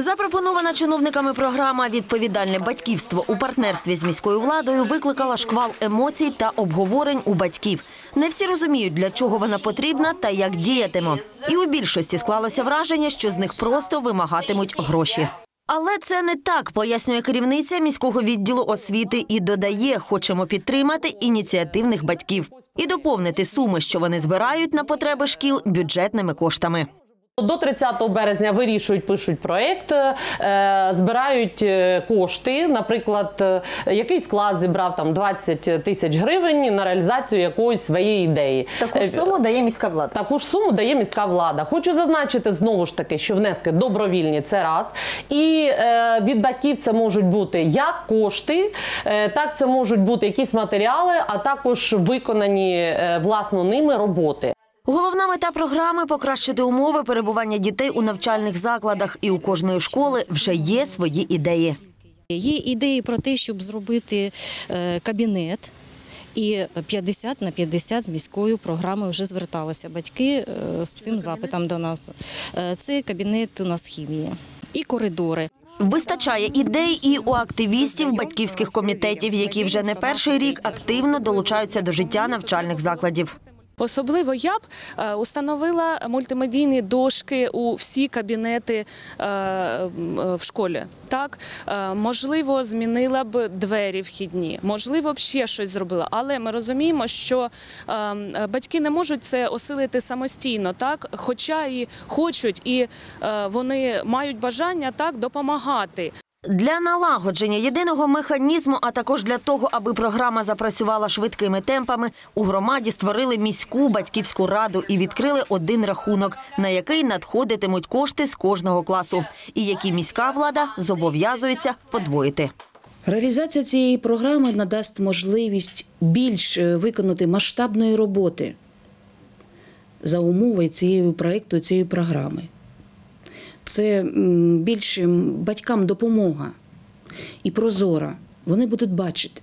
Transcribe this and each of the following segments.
Запропонована чиновниками програма Відповідальне батьківство у партнерстві з міською владою викликала шквал емоцій та обговорень у батьків. Не всі розуміють, для чого вона потрібна та як діятиме. І у більшості склалося враження, що з них просто вимагатимуть гроші. Але це не так, пояснює керівниця міського відділу освіти і додає, хочемо підтримати ініціативних батьків і доповнити суми, що вони збирають на потреби шкіл бюджетними коштами. До 30 березня вирішують, пишуть проект, е, збирають е, кошти. Наприклад, е, якийсь клас зібрав там 20 тисяч гривень на реалізацію якоїсь своєї ідеї. Таку ж суму дає міська влада. Таку ж суму дає міська влада. Хочу зазначити знову ж таки, що внески добровільні це раз. І від батьків це можуть бути як кошти, так це можуть бути якісь матеріали, а також виконані власно ними роботи. Головна мета програми покращити умови перебування дітей у навчальних закладах, і у кожної школи вже є свої ідеї. Є ідеї про те, щоб зробити е, кабінет. І 50 на 50 з міською програмою вже зверталися батьки е, з цим запитом до нас. Е, Це кабінет у нас хімії і коридори. Вистачає ідей і у активістів батьківських комітетів, які вже не перший рік активно долучаються до життя навчальних закладів. Особливо я б е, установила мультимедійні дошки у всі кабінети е, в школі. Так, Е, можливо, змінила б двері вхідні, можливо, б ще щось зробила. Але ми розуміємо, що батьки не можуть це осилити самостійно, так, хоча і хочуть, і вони мають бажання так допомагати. Для налагодження єдиного механізму, а також для того, аби програма запрацювала швидкими темпами, у громаді створили міську батьківську раду і відкрили один рахунок, на який надходитимуть кошти з кожного класу, і які міська влада зобов'язується подвоїти. Реалізація цієї програми надасть можливість більш е, виконати масштабної роботи за умови цієї проєкту, цієї програми. Це більше батькам допомога і прозора. Вони будуть бачити,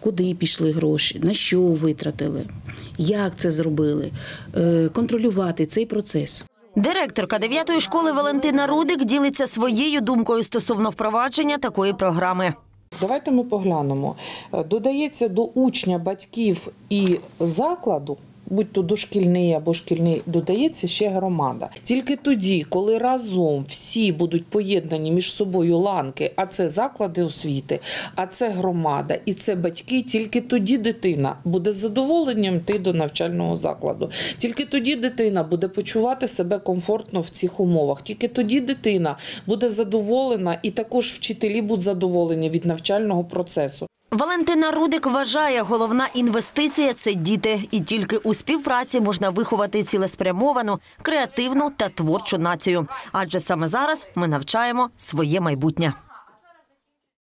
куди пішли гроші, на що витратили, як це зробили, е, контролювати цей процес. Директорка 9-ї школи Валентина Рудик ділиться своєю думкою стосовно впровадження такої програми. Давайте ми поглянемо. Е, Додається до учня, батьків і закладу. Будь то дошкільний або шкільний, додається ще громада. Тільки тоді, коли разом всі будуть поєднані між собою ланки, а це заклади освіти, а це громада і це батьки, тільки тоді дитина буде задоволенням йти до навчального закладу. Тільки тоді дитина буде почувати себе комфортно в цих умовах. Тільки тоді дитина буде задоволена, і також вчителі будуть задоволені від навчального процесу. Валентина Рудик вважає, головна інвестиція це діти, і тільки у співпраці можна виховати цілеспрямовану, креативну та творчу націю. Адже саме зараз ми навчаємо своє майбутнє.